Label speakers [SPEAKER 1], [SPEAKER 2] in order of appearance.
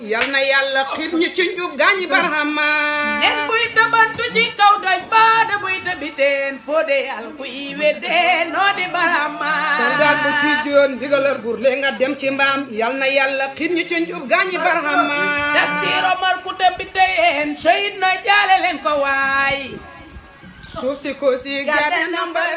[SPEAKER 1] yal na yàlla xiir ñu ci njub gaañi barhama
[SPEAKER 2] nen buy tabantu ci kaw doj baada buy tabiteen foo dee al ku yi wedee noo
[SPEAKER 1] di barhama sargaat bu ci joon ndigalar gur lee nga dem ci mbaam yal na yàlla xiir ñu ci njub gaañi barhama
[SPEAKER 2] tafsir omar ku tabiteen shahid na jaale leen ko waay
[SPEAKER 1] suuf si ko si
[SPEAKER 2] gàdde na mbar